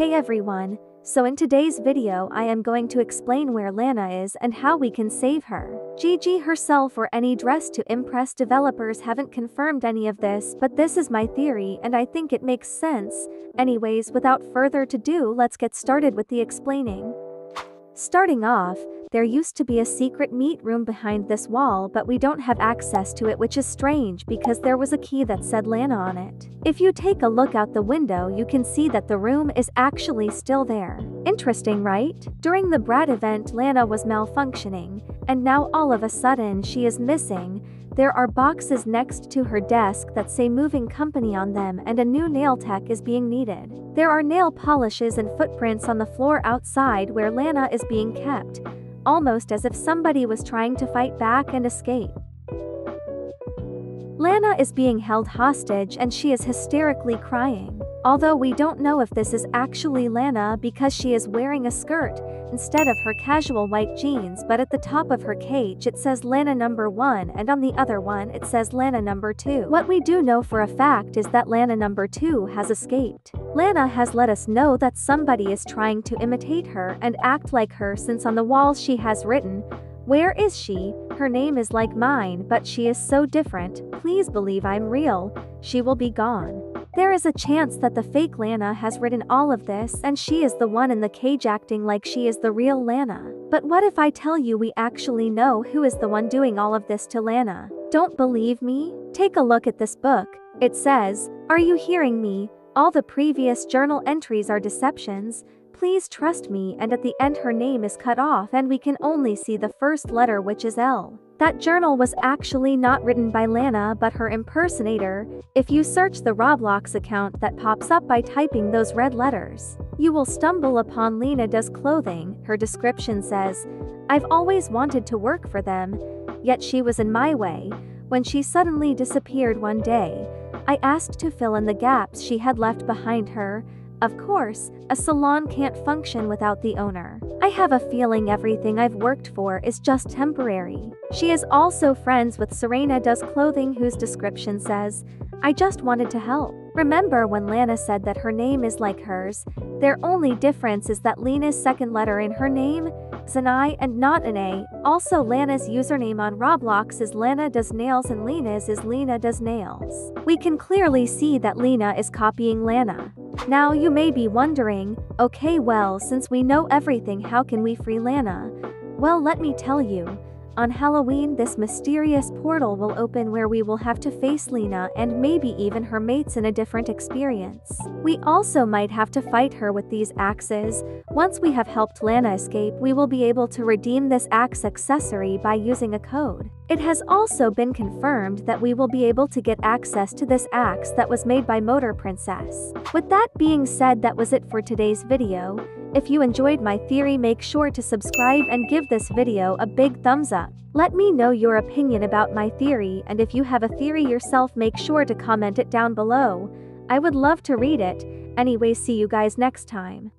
Hey everyone, so in today's video I am going to explain where Lana is and how we can save her. Gigi herself or any dress to impress developers haven't confirmed any of this but this is my theory and I think it makes sense. Anyways without further ado let's get started with the explaining. Starting off, there used to be a secret meat room behind this wall but we don't have access to it which is strange because there was a key that said Lana on it. If you take a look out the window you can see that the room is actually still there. Interesting right? During the Brat event Lana was malfunctioning, and now all of a sudden she is missing, there are boxes next to her desk that say moving company on them and a new nail tech is being needed. There are nail polishes and footprints on the floor outside where Lana is being kept, almost as if somebody was trying to fight back and escape. Lana is being held hostage and she is hysterically crying. Although we don't know if this is actually Lana because she is wearing a skirt instead of her casual white jeans but at the top of her cage it says Lana number 1 and on the other one it says Lana number 2. What we do know for a fact is that Lana number 2 has escaped. Lana has let us know that somebody is trying to imitate her and act like her since on the walls she has written, where is she? Her name is like mine but she is so different, please believe I'm real, she will be gone. There is a chance that the fake Lana has written all of this and she is the one in the cage acting like she is the real Lana. But what if I tell you we actually know who is the one doing all of this to Lana? Don't believe me? Take a look at this book. It says, Are you hearing me? All the previous journal entries are deceptions. Please trust me and at the end her name is cut off and we can only see the first letter which is L. That journal was actually not written by Lana but her impersonator, if you search the Roblox account that pops up by typing those red letters. You will stumble upon Lina Does Clothing, her description says, I've always wanted to work for them, yet she was in my way, when she suddenly disappeared one day. I asked to fill in the gaps she had left behind her, of course, a salon can't function without the owner. I have a feeling everything I've worked for is just temporary. She is also friends with Serena Does Clothing whose description says, I just wanted to help. Remember when Lana said that her name is like hers? Their only difference is that Lina's second letter in her name is an I and not an A. Also Lana's username on Roblox is Lana Does Nails and Lina's is Lina Does Nails. We can clearly see that Lina is copying Lana. Now you may be wondering, okay well since we know everything how can we free Lana? Well let me tell you, on Halloween this mysterious portal will open where we will have to face Lina and maybe even her mates in a different experience. We also might have to fight her with these axes. Once we have helped Lana escape we will be able to redeem this axe accessory by using a code. It has also been confirmed that we will be able to get access to this axe that was made by Motor Princess. With that being said that was it for today's video. If you enjoyed my theory make sure to subscribe and give this video a big thumbs up. Let me know your opinion about my theory and if you have a theory yourself make sure to comment it down below. I would love to read it. Anyway see you guys next time.